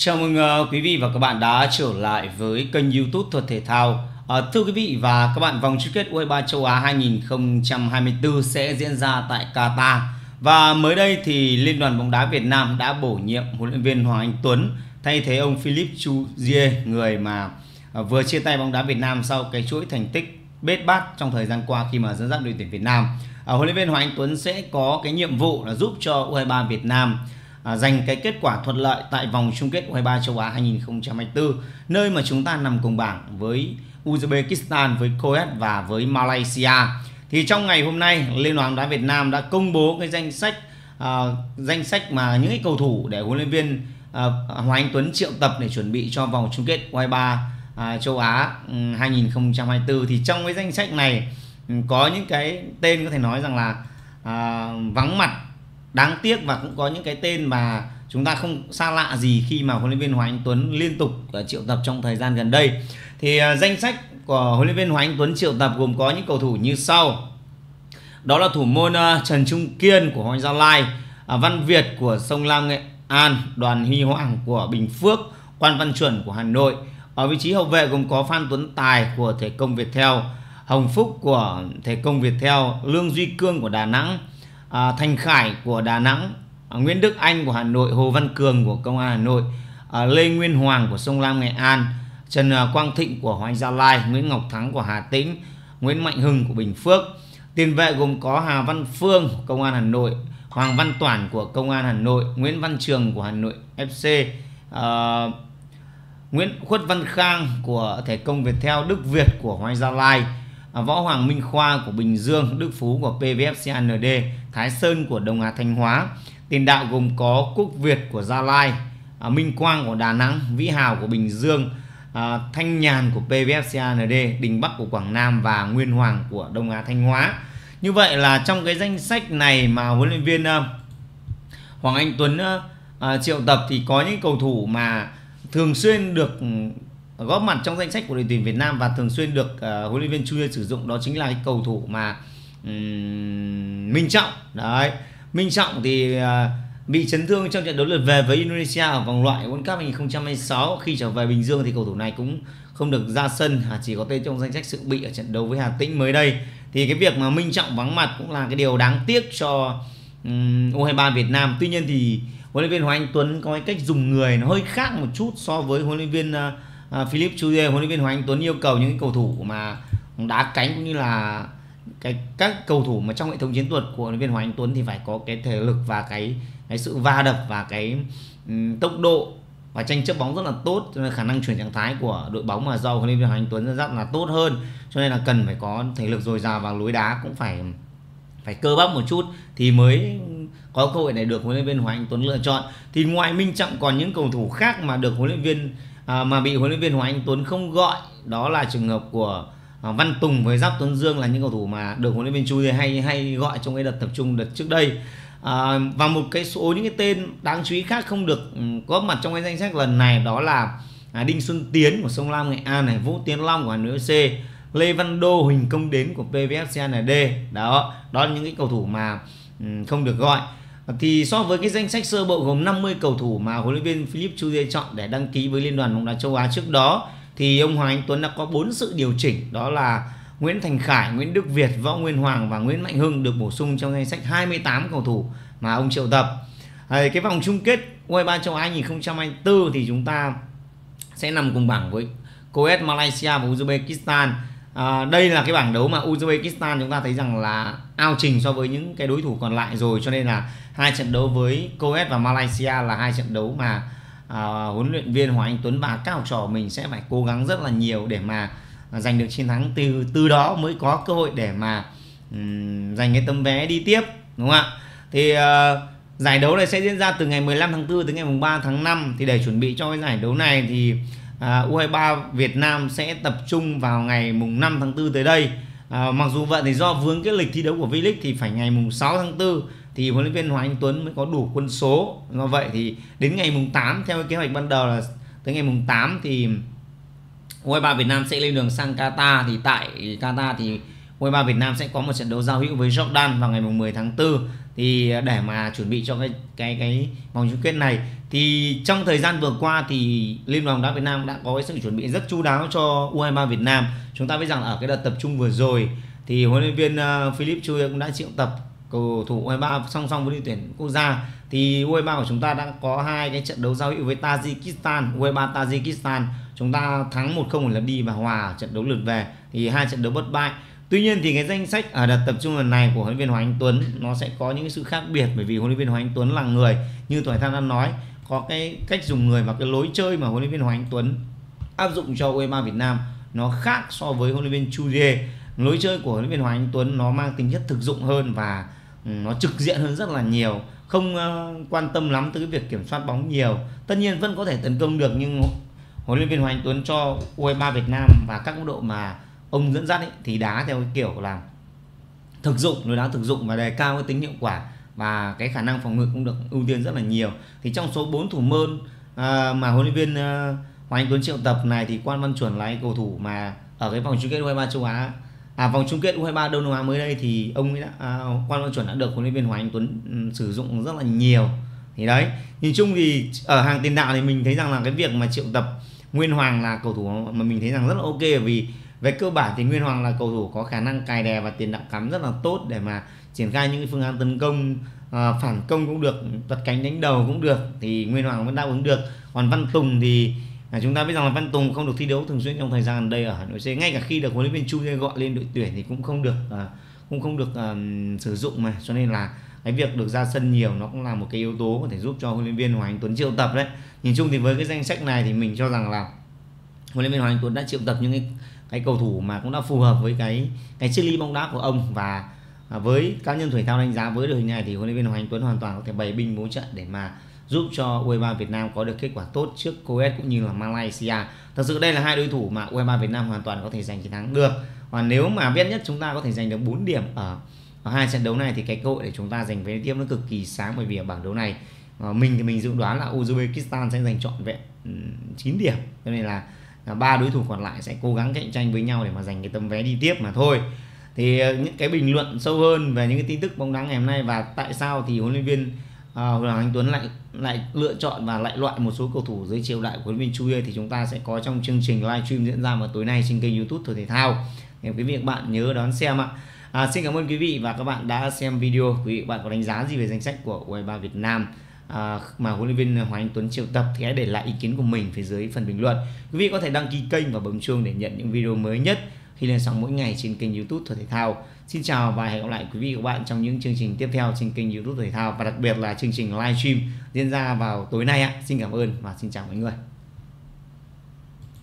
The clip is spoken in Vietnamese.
Chào mừng uh, quý vị và các bạn đã trở lại với kênh YouTube Thuật Thể Thao. Uh, thưa quý vị và các bạn, vòng chung kết U23 châu Á 2024 sẽ diễn ra tại Qatar. Và mới đây thì Liên đoàn bóng đá Việt Nam đã bổ nhiệm huấn luyện viên Hoàng Anh Tuấn thay thế ông Philip Chuzier, người mà uh, vừa chia tay bóng đá Việt Nam sau cái chuỗi thành tích bết bát trong thời gian qua khi mà dẫn dắt đội tuyển Việt Nam. Uh, huấn luyện viên Hoàng Anh Tuấn sẽ có cái nhiệm vụ là giúp cho U23 Việt Nam à, giành cái kết quả thuận lợi tại vòng chung kết U23 châu Á 2024 nơi mà chúng ta nằm cùng bảng với Uzbekistan, với Kuwait và với Malaysia. Thì trong ngày hôm nay, Liên đoàn đá Việt Nam đã công bố cái danh sách à, danh sách mà những cái cầu thủ để huấn luyện viên à, Hoàng Anh Tuấn triệu tập để chuẩn bị cho vòng chung kết U23 à, châu Á ừ, 2024 thì trong cái danh sách này ừ, có những cái tên có thể nói rằng là à, vắng mặt đáng tiếc và cũng có những cái tên mà chúng ta không xa lạ gì khi mà huấn luyện viên Hoàng Anh Tuấn liên tục à, triệu tập trong thời gian gần đây. Thì à, danh sách của huấn luyện viên Hoàng Anh Tuấn triệu tập gồm có những cầu thủ như sau. Đó là thủ môn à, Trần Trung Kiên của Hoàng Gia Lai Văn Việt của Sông Lam Nghệ An Đoàn Huy Hoàng của Bình Phước Quan Văn Chuẩn của Hà Nội. Ở vị trí hậu vệ gồm có Phan Tuấn Tài của Thể Công Việt Theo, Hồng Phúc của Thể Công Việt Theo, Lương Duy Cương của Đà Nẵng à, Thành Khải của Đà Nẵng à, Nguyễn Đức Anh của Hà Nội Hồ Văn Cường của Công an Hà Nội à, Lê Nguyên Hoàng của Sông Lam Nghệ An Trần à, Quang Thịnh của Hoàng Gia Lai Nguyễn Ngọc Thắng của Hà Tĩnh Nguyễn Mạnh Hưng của Bình Phước. Tiền vệ gồm có Hà Văn Phương của Công an Hà Nội Hoàng Văn Toản của Công an Hà Nội Nguyễn Văn Trường của Hà Nội FC à, Nguyễn Khuất Văn Khang của Thể công Viettel Đức Việt của Hoàng Gia Lai À, võ Hoàng Minh Khoa của Bình Dương, Đức Phú của PVFCND, Thái Sơn của Đồng Hà Thanh Hóa. Tiền đạo gồm có Quốc Việt của Gia Lai, à, Minh Quang của Đà Nẵng, Vĩ Hào của Bình Dương, à, Thanh Nhàn của PVFCND, Đình Bắc của Quảng Nam và Nguyên Hoàng của Đông Á Thanh Hóa. Như vậy là trong cái danh sách này mà huấn luyện viên ờ, Hoàng Anh Tuấn ờ, triệu tập thì có những cầu thủ mà thường xuyên được góp mặt trong danh sách của đội tuyển Việt Nam và thường xuyên được uh, huấn luyện viên Chu sử dụng đó chính là cái cầu thủ mà um, Minh Trọng. Đấy Minh Trọng thì uh, bị chấn thương trong trận đấu lượt về với Indonesia ở vòng loại World Cup 2026 khi trở về Bình Dương thì cầu thủ này cũng không được ra sân à, chỉ có tên trong danh sách sự bị ở trận đấu với Hà Tĩnh mới đây. Thì cái việc mà Minh Trọng vắng mặt cũng là cái điều đáng tiếc cho um, U23 Việt Nam. Tuy nhiên thì huấn luyện viên Hoàng Anh Tuấn có cái cách dùng người nó hơi khác một chút so với huấn luyện viên uh, à, Philip Chuzier huấn luyện viên Hoàng Anh Tuấn yêu cầu những cầu thủ mà đá cánh cũng như là cái các cầu thủ mà trong hệ thống chiến thuật của huấn luyện viên Hoàng Anh Tuấn thì phải có cái thể lực và cái cái sự va đập và cái um, tốc độ và tranh chấp bóng rất là tốt. Cho nên khả năng chuyển trạng thái của đội bóng mà do huấn luyện viên Hoàng Anh Tuấn rất là tốt hơn. Cho nên là cần phải có thể lực dồi dào và lối đá cũng phải phải cơ bắp một chút thì mới có cơ hội này được huấn luyện viên Hoàng Anh Tuấn lựa chọn. Thì ngoài Minh Trọng còn những cầu thủ khác mà được huấn luyện viên à, mà bị huấn luyện viên Hoàng Anh Tuấn không gọi đó là trường hợp của à, Văn Tùng với Giáp Tuấn Dương là những cầu thủ mà được huấn luyện viên Chu hay hay gọi trong cái đợt tập trung đợt trước đây. À, và một cái số những cái tên đáng chú ý khác không được ừ, có góp mặt trong cái danh sách lần này đó là à, Đinh Xuân Tiến của Sông Lam Nghệ An này Vũ Tiến Long của Hà Nội FC Lê Văn Đô Huỳnh Công Đến của PVFCL này D. Đó đó là những cái cầu thủ mà ừ, không được gọi thì so với cái danh sách sơ bộ gồm 50 cầu thủ mà huấn luyện viên Philip Chuzier chọn để đăng ký với Liên đoàn bóng đá châu Á trước đó thì ông Hoàng Anh Tuấn đã có bốn sự điều chỉnh đó là Nguyễn Thành Khải, Nguyễn Đức Việt, Võ Nguyên Hoàng và Nguyễn Mạnh Hưng được bổ sung trong danh sách 28 cầu thủ mà ông triệu tập. À, cái vòng chung kết U23 châu Á 2024 thì chúng ta sẽ nằm cùng bảng với Kuwait, Malaysia và Uzbekistan à, đây là cái bảng đấu mà Uzbekistan chúng ta thấy rằng là ao trình so với những cái đối thủ còn lại rồi cho nên là hai trận đấu với Kuwait và Malaysia là hai trận đấu mà à, huấn luyện viên Hoàng Anh Tuấn và các học trò mình sẽ phải cố gắng rất là nhiều để mà giành được chiến thắng. Từ từ đó mới có cơ hội để mà um, giành cái tấm vé đi tiếp đúng không ạ? Thì uh, giải đấu này sẽ diễn ra từ ngày 15 tháng 4 tới ngày 3 tháng 5 thì để chuẩn bị cho cái giải đấu này thì à, U23 Việt Nam sẽ tập trung vào ngày mùng 5 tháng 4 tới đây. À, mặc dù vậy thì do vướng cái lịch thi đấu của V-League thì phải ngày mùng 6 tháng 4 thì huấn luyện viên Hoàng Anh Tuấn mới có đủ quân số. Do vậy thì đến ngày mùng 8 theo kế hoạch ban đầu là tới ngày mùng 8 thì U23 Việt Nam sẽ lên đường sang Qatar. Thì tại Qatar thì U23 Việt Nam sẽ có một trận đấu giao hữu với Jordan vào ngày mùng 10 tháng 4 thì để mà chuẩn bị cho cái cái cái vòng chung kết này, thì trong thời gian vừa qua thì liên đoàn bóng đá Việt Nam đã có cái sự chuẩn bị rất chu đáo cho U23 Việt Nam. Chúng ta biết rằng ở cái đợt tập trung vừa rồi thì huấn luyện viên ờ, Philip Chu cũng đã triệu tập cầu thủ U23 song song với đội tuyển quốc gia. Thì U23 của chúng ta đã có hai cái trận đấu giao hữu với Tajikistan U23 Tajikistan. Chúng ta thắng 1-0 ở lượt đi và hòa trận đấu lượt về. Thì hai trận đấu bất bại. Tuy nhiên thì cái danh sách à, ở đợt tập trung lần này của huấn luyện viên Hoàng Anh Tuấn, nó sẽ có những sự khác biệt bởi vì huấn luyện viên Hoàng Anh Tuấn là người, như Thoại thanh đã nói, có cái cách dùng người và cái lối chơi mà huấn luyện viên Hoàng Anh Tuấn áp dụng cho U23 Việt Nam. Nó khác so với huấn luyện viên Chu Dê lối chơi của huấn luyện viên Hoàng Anh Tuấn nó mang tính chất thực dụng hơn và ừ, nó trực diện hơn rất là nhiều. Không ờ, quan tâm lắm tới cái việc kiểm soát bóng nhiều. Tất nhiên vẫn có thể tấn công được, nhưng huấn luyện viên Hoàng Anh Tuấn cho U23 Việt Nam và các mức độ mà ông dẫn dắt ấy, thì đá theo cái kiểu là thực dụng lối đá thực dụng và đề cao cái tính hiệu quả và cái khả năng phòng ngự cũng được ưu tiên rất là nhiều. Thì trong số 4 thủ môn à, mà huấn luyện viên à, Hoàng Anh Tuấn triệu tập này thì Quan Văn Chuẩn là cái cầu thủ mà ở cái vòng chung kết U23 châu Á à vòng chung kết U23 Đông Nam Á mới đây thì ông ấy đã, à, Quan Văn Chuẩn đã được huấn luyện viên Hoàng Anh Tuấn um, sử dụng rất là nhiều. Thì đấy nhìn chung thì ở hàng tiền đạo thì mình thấy rằng là cái việc mà triệu tập Nguyên Hoàng là cầu thủ mà mình thấy rằng rất là ok vì về cơ bản thì Nguyên Hoàng là cầu thủ có khả năng cài đè và tiền đạo cắm rất là tốt để mà triển khai những phương án tấn công à, phản công cũng được tật cánh đánh đầu cũng được thì Nguyên Hoàng vẫn đáp ứng được. Còn Văn Tùng thì à, chúng ta biết rằng là Văn Tùng không được thi đấu thường xuyên trong thời gian gần đây ở Hà Nội C ngay cả khi được huấn luyện viên Chu gọi lên đội tuyển thì cũng không được à, cũng không được à, sử dụng mà. Cho nên là cái việc được ra sân nhiều nó cũng là một cái yếu tố có thể giúp cho huấn luyện viên Hoàng Anh Tuấn triệu tập đấy. Nhìn chung thì với cái danh sách này thì mình cho rằng là huấn luyện viên Hoàng Anh Tuấn đã triệu tập những cái cái cầu thủ mà cũng đã phù hợp với cái cái triết lý bóng đá của ông và à, với cá nhân thể thao đánh giá với đội hình này thì huấn luyện viên Hoàng Anh Tuấn hoàn toàn có thể bày binh bố trận để mà giúp cho U23 Việt Nam có được kết quả tốt trước Coes cũng như là Malaysia. Thật sự đây là hai đối thủ mà U23 Việt Nam hoàn toàn có thể giành chiến thắng được. Và nếu mà biết nhất chúng ta có thể giành được 4 điểm ở, ở hai trận đấu này thì cái cơ hội để chúng ta giành vé tiếp nó cực kỳ sáng bởi vì ở bảng đấu này ờ, mình thì mình dự đoán là Uzbekistan sẽ giành trọn vẹn ừ, 9 điểm cho nên là ba đối thủ còn lại sẽ cố gắng cạnh tranh với nhau để mà giành cái tấm vé đi tiếp mà thôi thì ờ, những cái bình luận sâu hơn về những cái tin tức bóng đá ngày hôm nay và tại sao thì huấn luyện viên uh, Hoàng Anh Tuấn lại lại lựa chọn và lại loại một số cầu thủ dưới triều đại của huấn luyện viên Chu thì chúng ta sẽ có trong chương trình live stream diễn ra vào tối nay trên kênh YouTube Thể Thao. Thì quý vị các bạn nhớ đón xem ạ. À, xin cảm ơn quý vị và các bạn đã xem video. Quý vị các bạn có đánh giá gì về danh sách của U23 Việt Nam? À, mà huấn luyện viên Hoàng Anh Tuấn triệu tập thì hãy để lại ý kiến của mình phía dưới phần bình luận. Quý vị có thể đăng ký kênh và bấm chuông để nhận những video mới nhất khi lên sóng mỗi ngày trên kênh YouTube Thể Thao. Xin chào và hẹn gặp lại quý vị và các bạn trong những chương trình tiếp theo trên kênh YouTube Thể Thao và đặc biệt là chương trình livestream diễn ra vào tối nay ạ. Xin cảm ơn và xin chào mọi người.